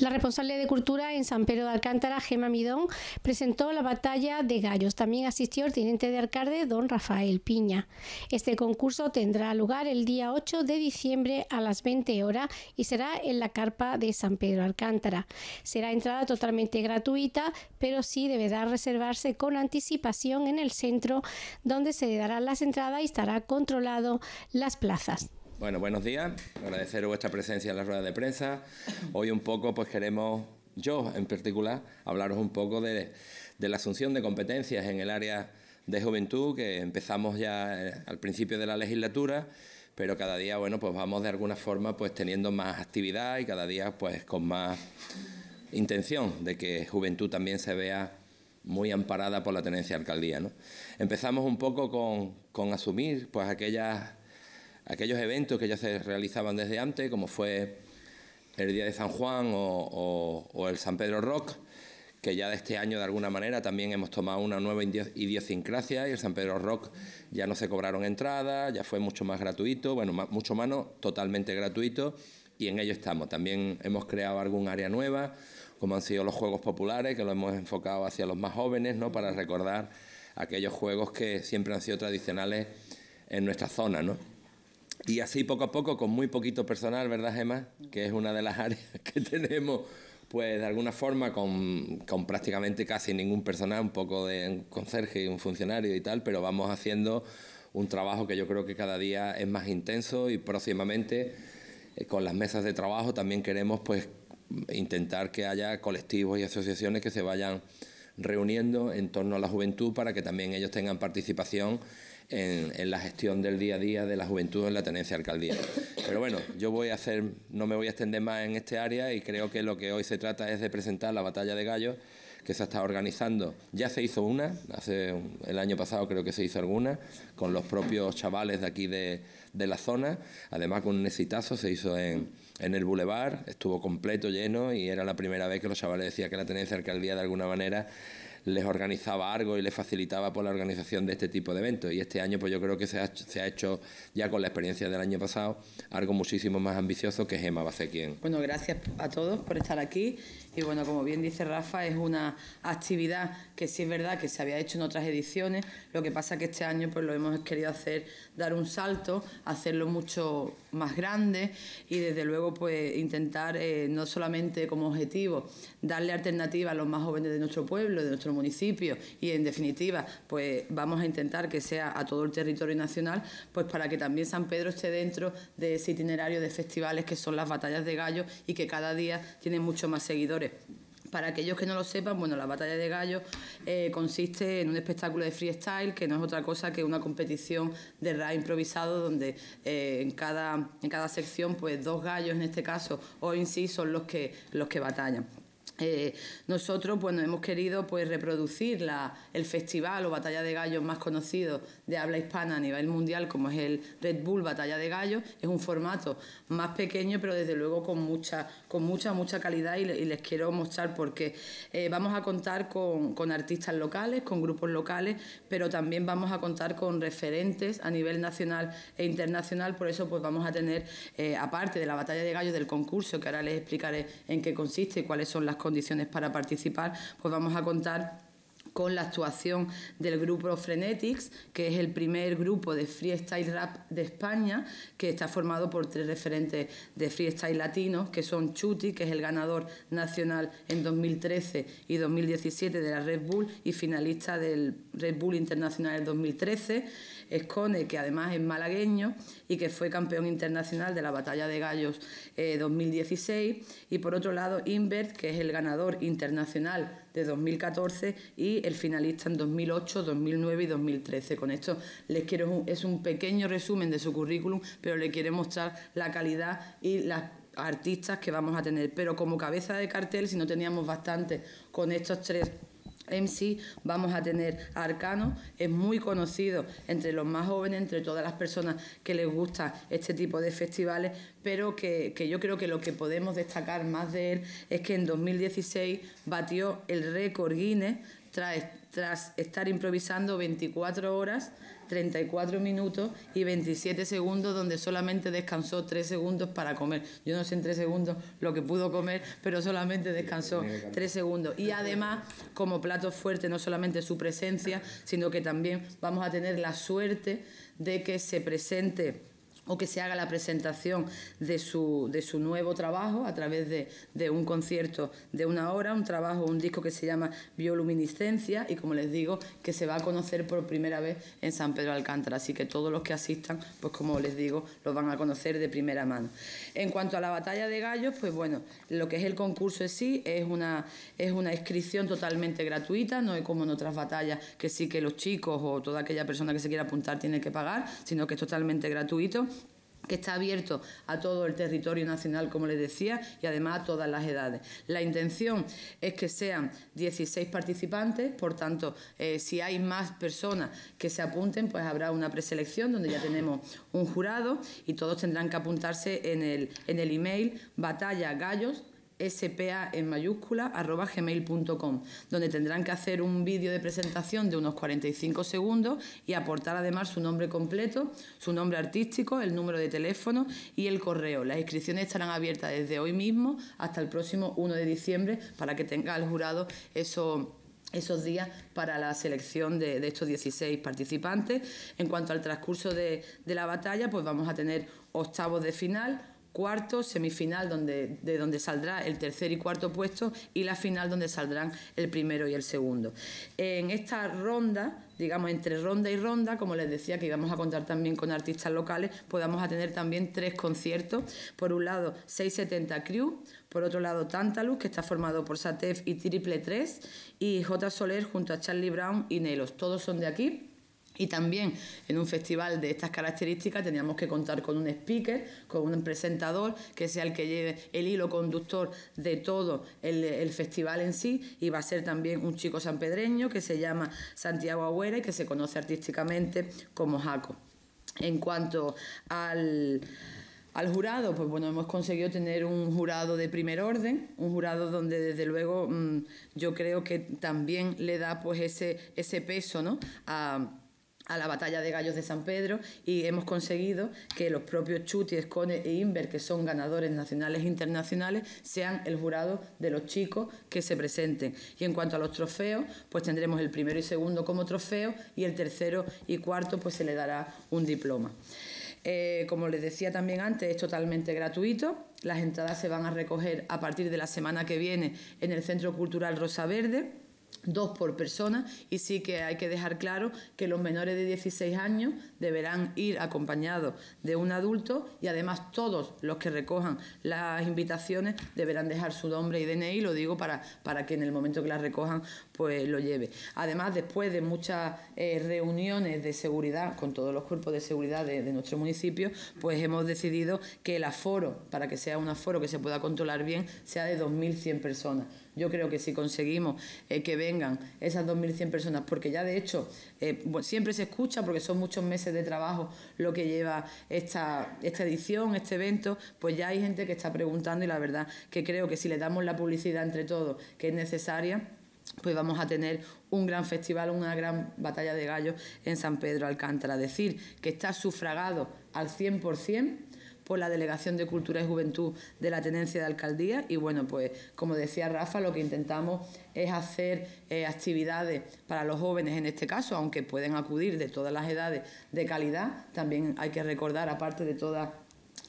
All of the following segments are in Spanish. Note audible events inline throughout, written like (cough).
La responsable de Cultura en San Pedro de Alcántara, Gema Midón, presentó la batalla de gallos. También asistió el teniente de alcalde, don Rafael Piña. Este concurso tendrá lugar el día 8 de diciembre a las 20 horas y será en la carpa de San Pedro de Alcántara. Será entrada totalmente gratuita, pero sí deberá reservarse con anticipación en el centro donde se darán las entradas y estará controlado las plazas. Bueno, buenos días. Agradecer vuestra presencia en la rueda de prensa. Hoy un poco, pues queremos, yo en particular, hablaros un poco de, la asunción de competencias en el área de juventud que empezamos ya eh, al principio de la legislatura, pero cada día, bueno, pues vamos de alguna forma pues teniendo más actividad y cada día pues con más intención de que juventud también se vea muy amparada por la tenencia de alcaldía. ¿no? Empezamos un poco con, con asumir pues aquellas aquellos eventos que ya se realizaban desde antes, como fue el Día de San Juan o, el San Pedro Rock, que ya de este año de alguna manera también hemos tomado una nueva idiosincrasia y el San Pedro Rock ya no se cobraron entradas, ya fue mucho más gratuito, bueno, mucho más totalmente gratuito y en ello estamos. También hemos creado algún área nueva, como han sido los Juegos Populares, que lo hemos enfocado hacia los más jóvenes, ¿no? Para recordar aquellos juegos que siempre han sido tradicionales en nuestra zona, ¿no? Y así poco a poco, con muy poquito personal, ¿verdad, Gemma? Que es una de las (laughs) áreas que tenemos, pues de alguna forma, con, con prácticamente casi ningún personal, un poco de un conserje y un funcionario y tal, pero vamos haciendo un trabajo que yo creo que cada día es más intenso y próximamente eh, con las mesas de trabajo también queremos pues intentar que haya colectivos y asociaciones que se vayan reuniendo en torno a la juventud para que también ellos tengan participación en, la gestión del día a día de la juventud en la tenencia alcaldía. Pero bueno, yo voy a hacer, no me voy a extender más en este área y creo que lo que hoy se trata es de presentar la batalla de gallos que se está organizando. Ya se hizo una, hace el año pasado creo que se hizo alguna, con los propios chavales de aquí de, de la zona, además con un exitazo, se hizo en, en el Boulevard, estuvo completo, lleno, y era la primera vez que los chavales decían que la tenencia alcaldía de alguna manera les organizaba algo y les facilitaba por la organización de este tipo de eventos. Y este año, pues yo creo que se ha, se ha hecho ya con la experiencia del año pasado algo muchísimo más ambicioso que Gema va a ser quien. Bueno, gracias a todos por estar aquí. Y bueno, como bien dice Rafa, es una actividad que sí es verdad que se había hecho en otras ediciones. Lo que pasa que este año pues lo hemos querido hacer, dar un salto, hacerlo mucho más grande y desde luego pues intentar eh, no solamente como objetivo darle alternativa a los más jóvenes de nuestro pueblo, de nuestro municipio y en definitiva pues vamos a intentar que sea a todo el territorio nacional pues para que también San Pedro esté dentro de ese itinerario de festivales que son las batallas de gallos y que cada día tienen mucho más seguidores. Para aquellos que no lo sepan, bueno, la batalla de gallos eh, consiste en un espectáculo de freestyle que no es otra cosa que una competición de rap improvisado donde eh, en, cada, en cada sección, pues dos gallos en este caso o en sí son los que, los que batallan. Eh, nosotros bueno, hemos querido pues, reproducir la, el festival o batalla de gallos más conocido de habla hispana a nivel mundial, como es el Red Bull Batalla de Gallos. Es un formato más pequeño, pero desde luego con mucha, con mucha, mucha calidad y, les quiero mostrar porque eh, vamos a contar con, con, artistas locales, con grupos locales, pero también vamos a contar con referentes a nivel nacional e internacional. Por eso pues, vamos a tener, eh, aparte de la batalla de gallos del concurso, que ahora les explicaré en qué consiste y cuáles son las condiciones, condiciones para participar, pues vamos a contar con la actuación del grupo Frenetics, que es el primer grupo de freestyle rap de España, que está formado por tres referentes de freestyle latinos, que son Chuti, que es el ganador nacional en 2013 y 2017 de la Red Bull y finalista del Red Bull Internacional en 2013, Escone, que además es malagueño y que fue campeón internacional de la Batalla de Gallos 2016, eh, y por otro lado Invert, que es el ganador internacional de 2014 y el finalista en 2008, 2009 y 2013. Con esto les quiero es un pequeño resumen de su currículum, pero le quiero mostrar la calidad y las artistas que vamos a tener. Pero como cabeza de cartel, si no teníamos bastante con estos tres MC vamos a tener a Arcano, es muy conocido entre los más jóvenes, entre todas las personas que les gusta este tipo de festivales, pero que, que, yo creo que lo que podemos destacar más de él es que en 2016 batió el récord Guinness tras tras estar improvisando 24 horas, 34 minutos y 27 segundos, donde solamente descansó 3 segundos para comer. Yo no sé en 3 segundos lo que pudo comer, pero solamente descansó 3 segundos. Y además, como plato fuerte, no solamente su presencia, sino que también vamos a tener la suerte de que se presente o que se haga la presentación de su, de su nuevo trabajo a través de, de, un concierto de una hora, un trabajo, un disco que se llama Bioluminiscencia y como les digo, que se va a conocer por primera vez en San Pedro Alcántara. Así que todos los que asistan, pues como les digo, los van a conocer de primera mano. En cuanto a la batalla de gallos, pues bueno, lo que es el concurso en sí es una, es una inscripción totalmente gratuita, no es como en otras batallas que sí que los chicos o toda aquella persona que se quiera apuntar tiene que pagar, sino que es totalmente gratuito que está abierto a todo el territorio nacional, como les decía, y además a todas las edades. La intención es que sean 16 participantes, por tanto, eh, si hay más personas que se apunten, pues habrá una preselección donde ya tenemos un jurado y todos tendrán que apuntarse en el, en el email batalla gallos spa en mayúscula arroba gmail.com, donde tendrán que hacer un vídeo de presentación de unos 45 segundos y aportar además su nombre completo, su nombre artístico, el número de teléfono y el correo. Las inscripciones estarán abiertas desde hoy mismo hasta el próximo 1 de diciembre para que tenga el jurado esos días para la selección de, estos 16 participantes. En cuanto al transcurso de, de la batalla, pues vamos a tener octavos de final, cuarto, semifinal donde, de donde saldrá el tercer y cuarto puesto y la final donde saldrán el primero y el segundo. En esta ronda, digamos entre ronda y ronda, como les decía que íbamos a contar también con artistas locales, pues vamos a tener también tres conciertos. Por un lado, 670 Crew, por otro lado, Tantalus, que está formado por Satef y Triple 3, y J. Soler junto a Charlie Brown y Nelos. Todos son de aquí y también en un festival de estas características teníamos que contar con un speaker, con un presentador que sea el que lleve el hilo conductor de todo el, festival en sí y va a ser también un chico sanpedreño que se llama Santiago Agüera y que se conoce artísticamente como Jaco. En cuanto al al jurado, pues bueno, hemos conseguido tener un jurado de primer orden, un jurado donde desde luego mm, yo creo que también le da pues ese, ese peso ¿no? a, a la batalla de gallos de San Pedro y hemos conseguido que los propios Chuti, Escone e Inver, que son ganadores nacionales e internacionales, sean el jurado de los chicos que se presenten. Y en cuanto a los trofeos, pues tendremos el primero y segundo como trofeo y el tercero y cuarto pues se le dará un diploma. Eh, como les decía también antes, es totalmente gratuito. Las entradas se van a recoger a partir de la semana que viene en el Centro Cultural Rosa Verde dos por persona y sí que hay que dejar claro que los menores de 16 años deberán ir acompañados de un adulto y además todos los que recojan las invitaciones deberán dejar su nombre y DNI, lo digo para, para que en el momento que las recojan pues lo lleve. Además, después de muchas eh, reuniones de seguridad con todos los cuerpos de seguridad de, de nuestro municipio, pues hemos decidido que el aforo, para que sea un aforo que se pueda controlar bien, sea de 2.100 personas. Yo creo que si conseguimos eh, que vengan esas 2.100 personas, porque ya de hecho eh, siempre se escucha, porque son muchos meses de trabajo lo que lleva esta, esta edición, este evento, pues ya hay gente que está preguntando y la verdad que creo que si le damos la publicidad entre todos que es necesaria, pues vamos a tener un gran festival, una gran batalla de gallos en San Pedro Alcántara. Decir que está sufragado al 100% por la Delegación de Cultura y Juventud de la Tenencia de Alcaldía. Y bueno, pues como decía Rafa, lo que intentamos es hacer eh, actividades para los jóvenes en este caso, aunque pueden acudir de todas las edades de calidad, también hay que recordar, aparte de todas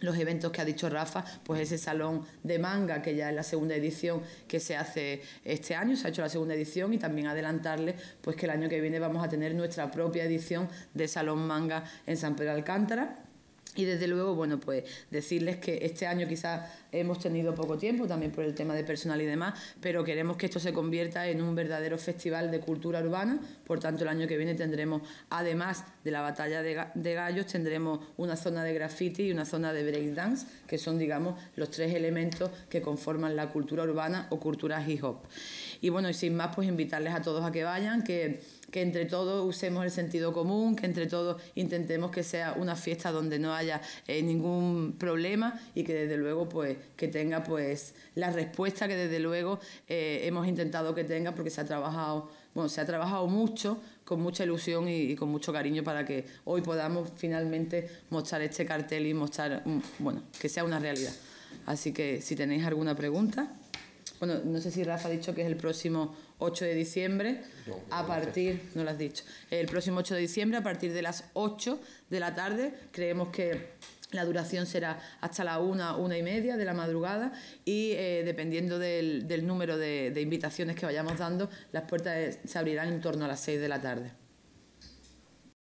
los eventos que ha dicho Rafa, pues ese salón de manga, que ya es la segunda edición que se hace este año, se ha hecho la segunda edición y también adelantarle pues que el año que viene vamos a tener nuestra propia edición de salón manga en San Pedro Alcántara y desde luego, bueno, pues decirles que este año quizás hemos tenido poco tiempo, también por el tema de personal y demás, pero queremos que esto se convierta en un verdadero festival de cultura urbana. Por tanto, el año que viene tendremos, además de la batalla de, gallos, tendremos una zona de graffiti y una zona de breakdance, que son, digamos, los tres elementos que conforman la cultura urbana o cultura hip hop. Y bueno, y sin más, pues invitarles a todos a que vayan, que que entre todos usemos el sentido común, que entre todos intentemos que sea una fiesta donde no haya eh, ningún problema y que desde luego pues que tenga pues la respuesta que desde luego eh, hemos intentado que tenga porque se ha trabajado bueno, se ha trabajado mucho, con mucha ilusión y, con mucho cariño para que hoy podamos finalmente mostrar este cartel y mostrar, bueno, que sea una realidad. Así que si tenéis alguna pregunta, bueno, no sé si Rafa ha dicho que es el próximo 8 de diciembre, a partir, no lo has dicho, el próximo 8 de diciembre a partir de las 8 de la tarde, creemos que la duración será hasta la una, una y media de la madrugada. Y eh, dependiendo del, número de, de, invitaciones que vayamos dando, las puertas se abrirán en torno a las 6 de la tarde.